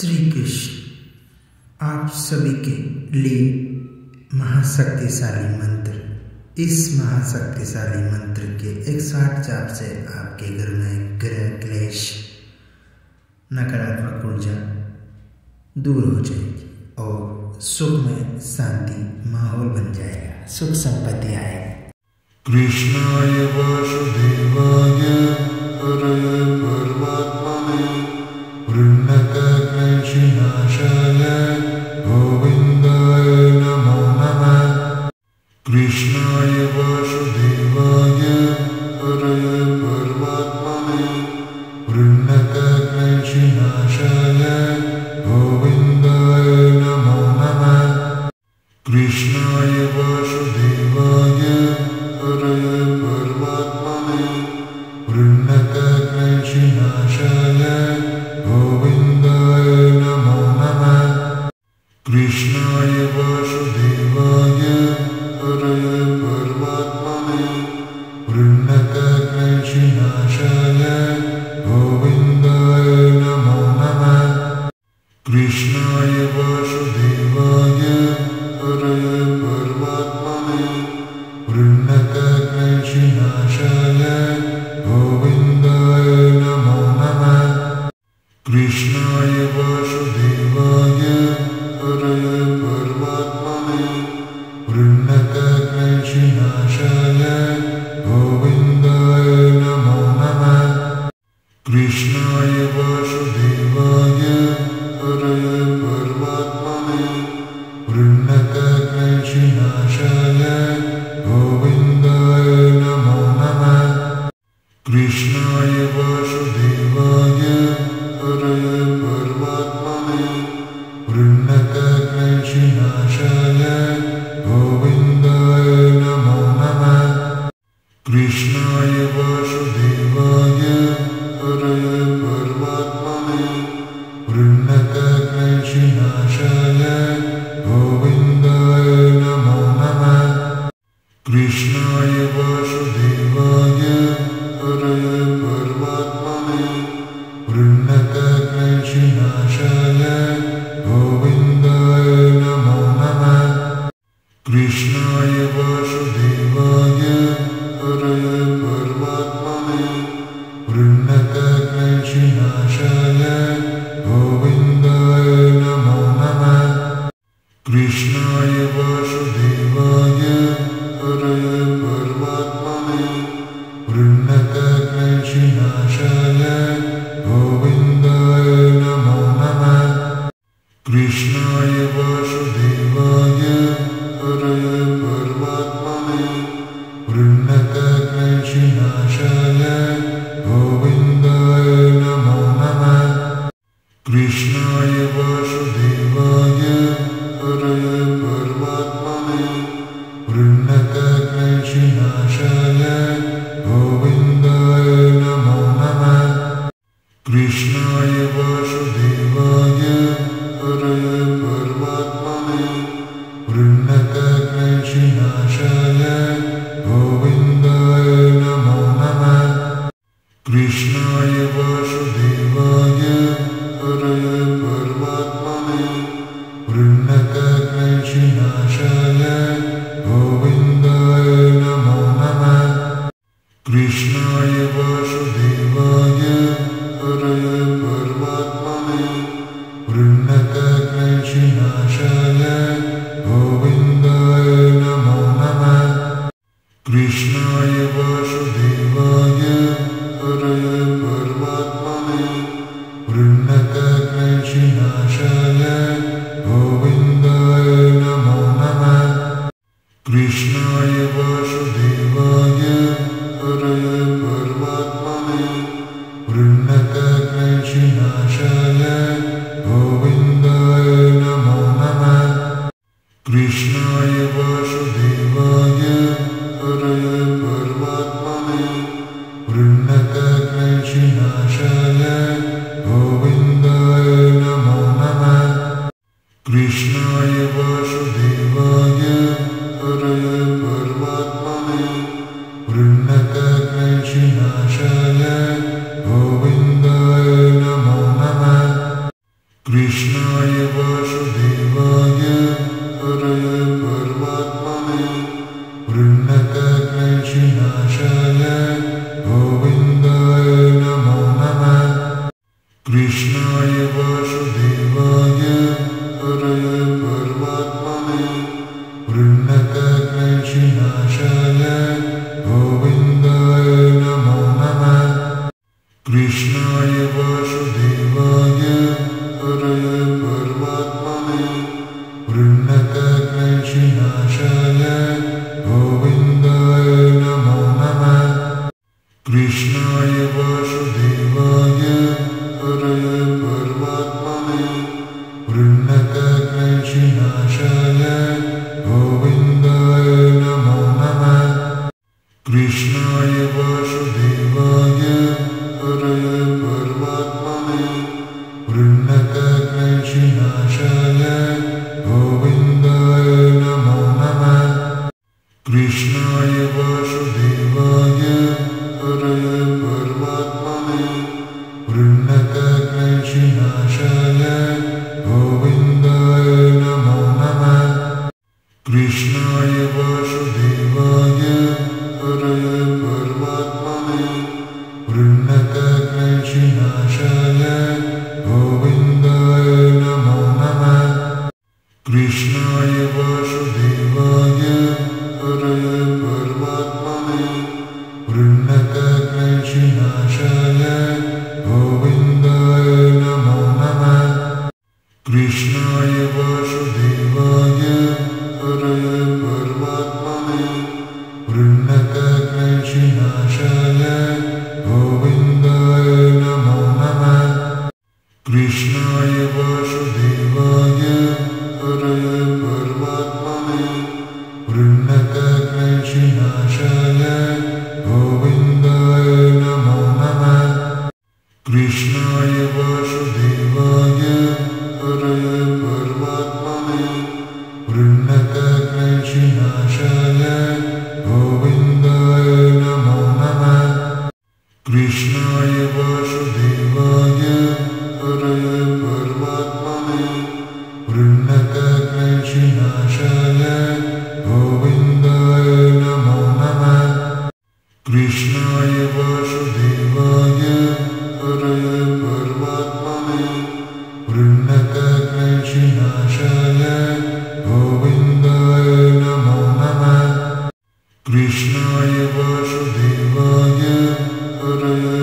श्री कृष्ण आप सभी के लिए महाशक्तिशाली मंत्र, इस महाशक्तिशाली मंत्र के एक साठ जाप से आपके घर में ग्रह क्लेश, नकारात्मक ऊर्जा दूर हो जाएगी और सुख में शांति माहौल बन जाएगा, सुख संपत्ति आएगी। कृष्णाय वासुदेवाय हरे परमात्मा शाय गोविन्दाय नमो नमः। कृष्णाय वासुदेवाय कृष्णाय Vasudeva Krishnaye Vasudevaya Hare you. कृष्णाय वासुदेवाय हरय परमात्मने वृण्णकैषिनाशाय गोविन्दाय नमो नमः। कृष्णाय वासुदेवाय हरय परमात्मने वृण्क विष्णाय वासुदेवाय हरय Krishna Eva विष्णाय वासुदेवाय हरय परमात्मने पृण्णककांशी गोविन्दाय नमो नमः। कृष्णाय वासुदेवाय हरय परमात्मने पृण्णककांशी कृष्णाय वासुदेवाय हरय।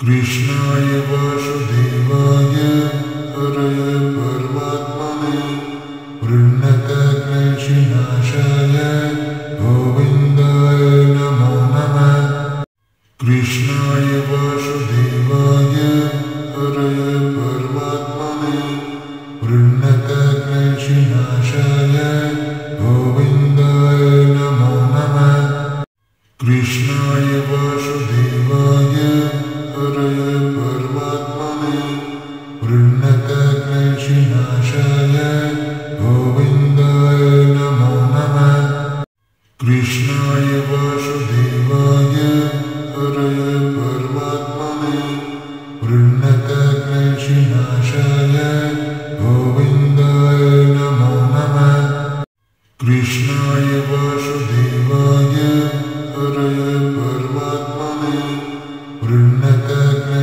कृष्णाय वासु कृष्णाय वासुदेवाय हरय परमात्मने वृणककंसिंहाशाय गोविन्दाय नमो नमः। कृष्णाय वासुदेवाय हरय परमात्मने वृण्ककांसिंहाशाय